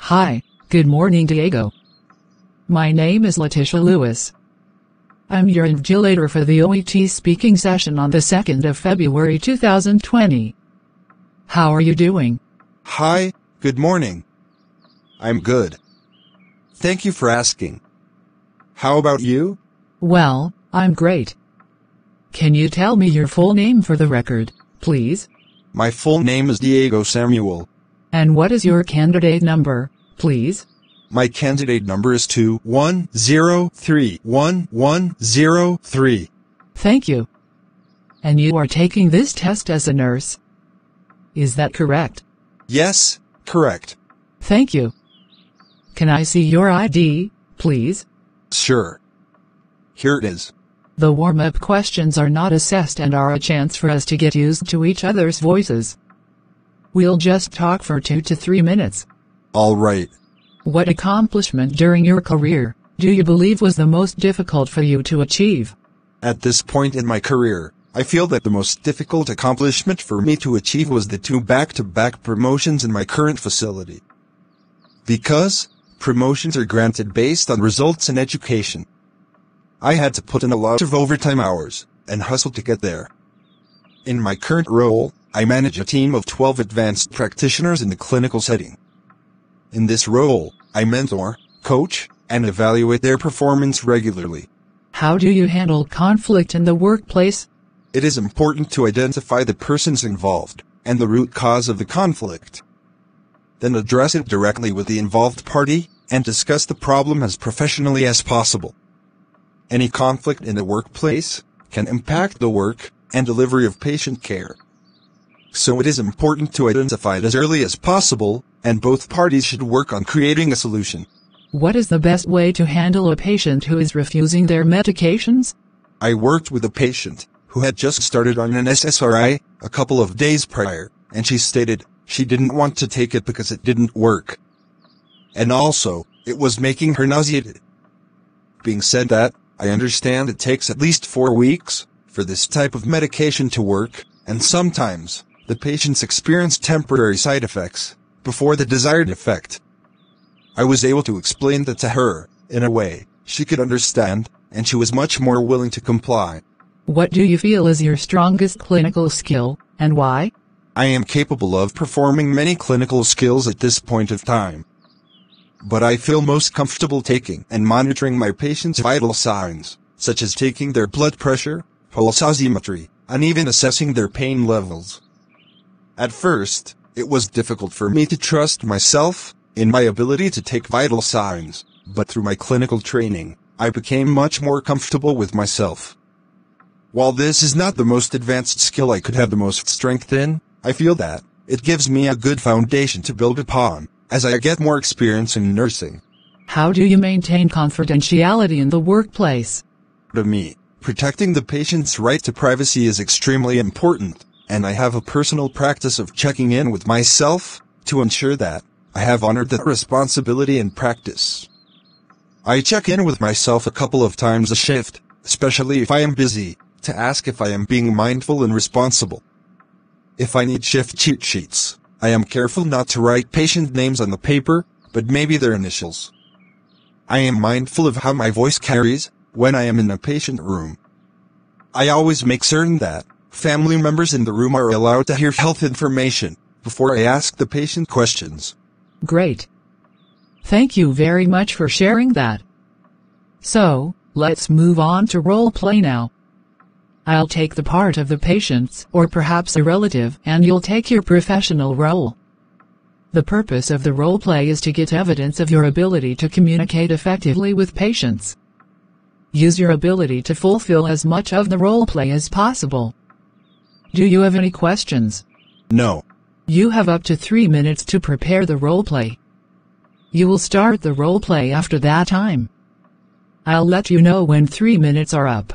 Hi, good morning Diego. My name is Letitia Lewis. I'm your invigilator for the OET speaking session on the 2nd of February 2020. How are you doing? Hi, good morning. I'm good. Thank you for asking. How about you? Well, I'm great. Can you tell me your full name for the record, please? My full name is Diego Samuel. And what is your candidate number, please? My candidate number is 21031103. Thank you. And you are taking this test as a nurse. Is that correct? Yes, correct. Thank you. Can I see your ID, please? Sure. Here it is. The warm-up questions are not assessed and are a chance for us to get used to each other's voices. We'll just talk for two to three minutes. All right. What accomplishment during your career do you believe was the most difficult for you to achieve? At this point in my career, I feel that the most difficult accomplishment for me to achieve was the two back-to-back promotions in my current facility. Because, promotions are granted based on results in education. I had to put in a lot of overtime hours and hustle to get there. In my current role, I manage a team of 12 advanced practitioners in the clinical setting. In this role, I mentor, coach, and evaluate their performance regularly. How do you handle conflict in the workplace? It is important to identify the persons involved and the root cause of the conflict. Then address it directly with the involved party and discuss the problem as professionally as possible. Any conflict in the workplace can impact the work and delivery of patient care. So it is important to identify it as early as possible, and both parties should work on creating a solution. What is the best way to handle a patient who is refusing their medications? I worked with a patient who had just started on an SSRI a couple of days prior, and she stated she didn't want to take it because it didn't work. And also, it was making her nauseated. Being said that, I understand it takes at least four weeks for this type of medication to work, and sometimes the patients experience temporary side effects before the desired effect. I was able to explain that to her in a way she could understand, and she was much more willing to comply. What do you feel is your strongest clinical skill, and why? I am capable of performing many clinical skills at this point of time. But I feel most comfortable taking and monitoring my patients' vital signs, such as taking their blood pressure, pulse oximetry, and even assessing their pain levels. At first, it was difficult for me to trust myself in my ability to take vital signs, but through my clinical training, I became much more comfortable with myself. While this is not the most advanced skill I could have the most strength in, I feel that it gives me a good foundation to build upon as I get more experience in nursing. How do you maintain confidentiality in the workplace? To me, protecting the patient's right to privacy is extremely important, and I have a personal practice of checking in with myself to ensure that I have honored that responsibility in practice. I check in with myself a couple of times a shift, especially if I am busy, to ask if I am being mindful and responsible. If I need shift cheat sheets, I am careful not to write patient names on the paper, but maybe their initials. I am mindful of how my voice carries when I am in a patient room. I always make certain that family members in the room are allowed to hear health information before I ask the patient questions. Great. Thank you very much for sharing that. So, let's move on to role play now. I'll take the part of the patients or perhaps a relative and you'll take your professional role. The purpose of the role play is to get evidence of your ability to communicate effectively with patients. Use your ability to fulfill as much of the role play as possible. Do you have any questions? No. You have up to three minutes to prepare the role play. You will start the role play after that time. I'll let you know when three minutes are up.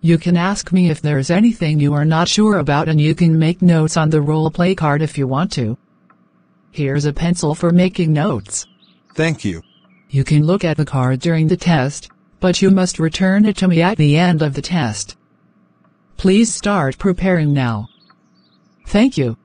You can ask me if there's anything you are not sure about and you can make notes on the role play card if you want to. Here's a pencil for making notes. Thank you. You can look at the card during the test, but you must return it to me at the end of the test. Please start preparing now. Thank you.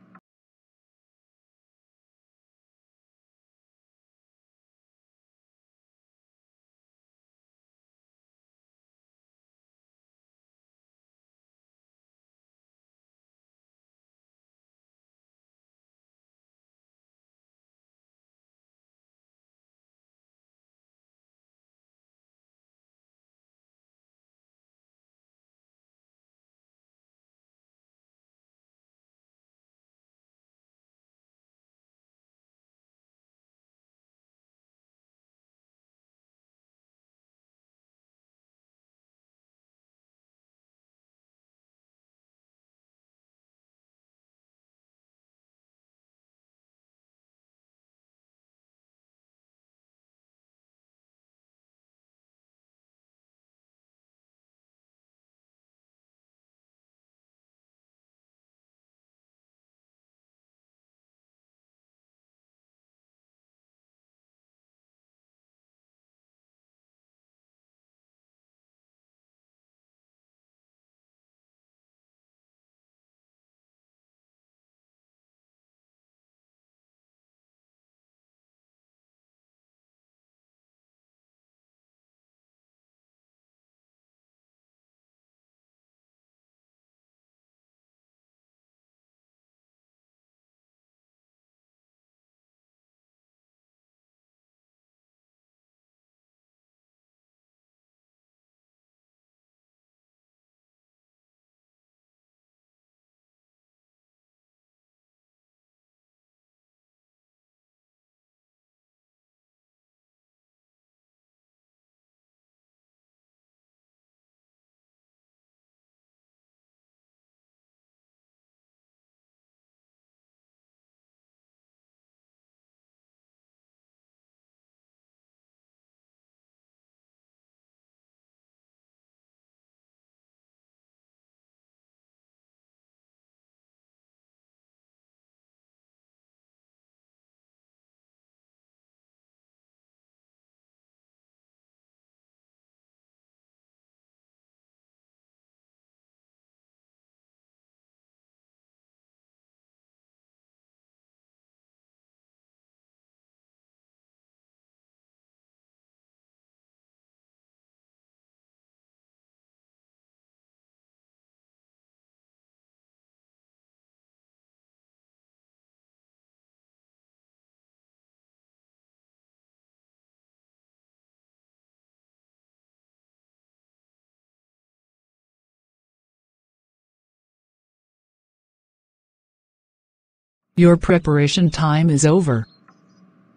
Your preparation time is over.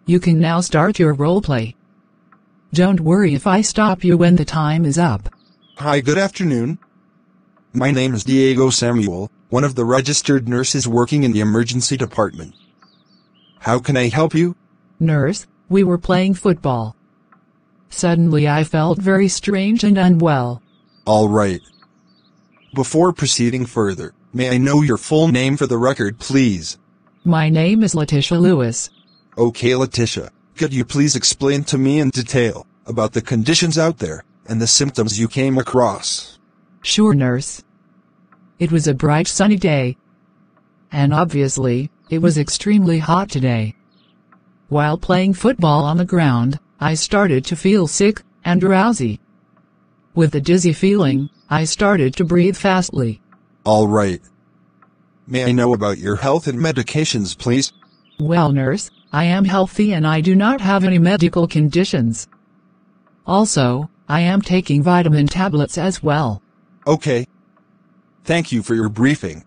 You can now start your roleplay. Don't worry if I stop you when the time is up. Hi, good afternoon. My name is Diego Samuel, one of the registered nurses working in the emergency department. How can I help you? Nurse, we were playing football. Suddenly I felt very strange and unwell. All right. Before proceeding further, may I know your full name for the record, please? My name is Letitia Lewis. Okay, Letitia, could you please explain to me in detail about the conditions out there and the symptoms you came across? Sure, nurse. It was a bright sunny day. And obviously, it was extremely hot today. While playing football on the ground, I started to feel sick and drowsy. With a dizzy feeling, I started to breathe fastly. All right. May I know about your health and medications, please? Well, nurse, I am healthy and I do not have any medical conditions. Also, I am taking vitamin tablets as well. Okay. Thank you for your briefing.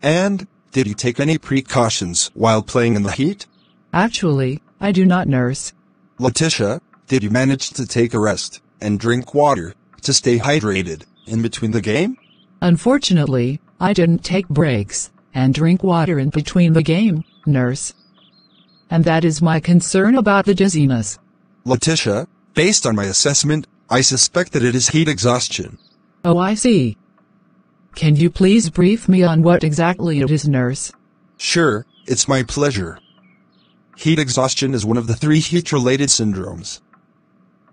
And, did you take any precautions while playing in the heat? Actually, I do not nurse. Letitia, did you manage to take a rest and drink water to stay hydrated in between the game? Unfortunately, I didn't take breaks and drink water in between the game, nurse. And that is my concern about the dizziness. Letitia, based on my assessment, I suspect that it is heat exhaustion. Oh, I see. Can you please brief me on what exactly it is, nurse? Sure, it's my pleasure. Heat exhaustion is one of the three heat-related syndromes.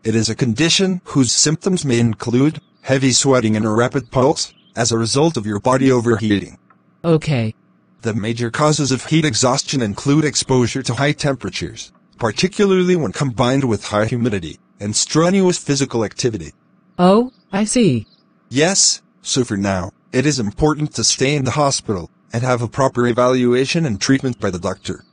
It is a condition whose symptoms may include heavy sweating and a rapid pulse as a result of your body overheating. Okay. The major causes of heat exhaustion include exposure to high temperatures, particularly when combined with high humidity and strenuous physical activity. Oh, I see. Yes, so for now, it is important to stay in the hospital and have a proper evaluation and treatment by the doctor.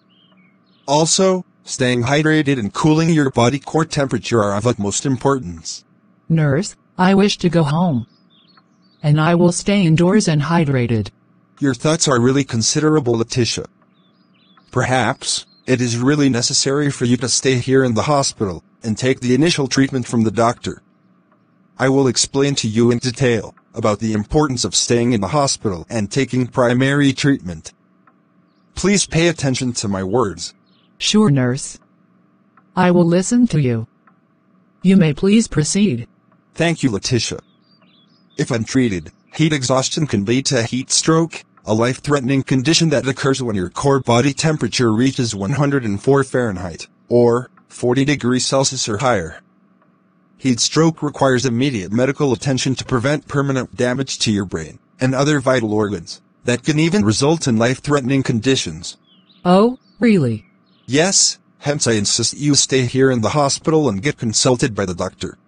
Also, staying hydrated and cooling your body core temperature are of utmost importance. Nurse, I wish to go home. And I will stay indoors and hydrated. Your thoughts are really considerable, Letitia. Perhaps, it is really necessary for you to stay here in the hospital and take the initial treatment from the doctor. I will explain to you in detail about the importance of staying in the hospital and taking primary treatment. Please pay attention to my words. Sure, nurse. I will listen to you. You may please proceed. Thank you, Letitia. If untreated, heat exhaustion can lead to heat stroke, a life-threatening condition that occurs when your core body temperature reaches 104 Fahrenheit, or 40 degrees Celsius or higher. Heat stroke requires immediate medical attention to prevent permanent damage to your brain and other vital organs that can even result in life-threatening conditions. Oh, really? Yes, hence I insist you stay here in the hospital and get consulted by the doctor.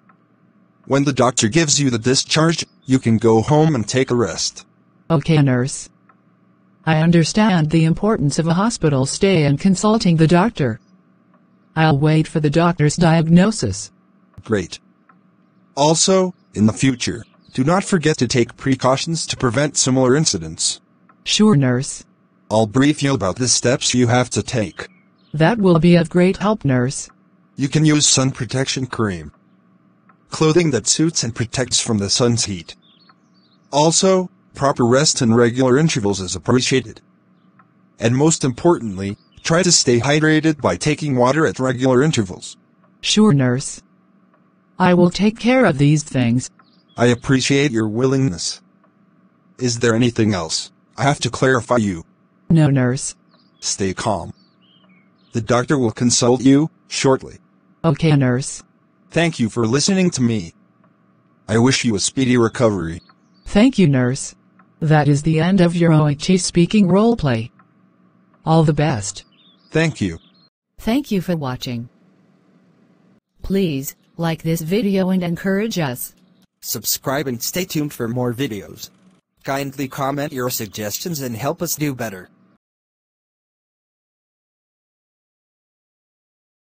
When the doctor gives you the discharge, you can go home and take a rest. Okay, nurse. I understand the importance of a hospital stay and consulting the doctor. I'll wait for the doctor's diagnosis. Great. Also, in the future, do not forget to take precautions to prevent similar incidents. Sure, nurse. I'll brief you about the steps you have to take. That will be of great help, nurse. You can use sun protection cream. Clothing that suits and protects from the sun's heat. Also, proper rest and regular intervals is appreciated. And most importantly, try to stay hydrated by taking water at regular intervals. Sure, nurse. I will take care of these things. I appreciate your willingness. Is there anything else I have to clarify you? No, nurse. Stay calm. The doctor will consult you shortly. Okay, nurse. Thank you for listening to me. I wish you a speedy recovery. Thank you, nurse. That is the end of your OET speaking roleplay. All the best. Thank you. Thank you for watching. Please, like this video and encourage us. Subscribe and stay tuned for more videos. Kindly comment your suggestions and help us do better.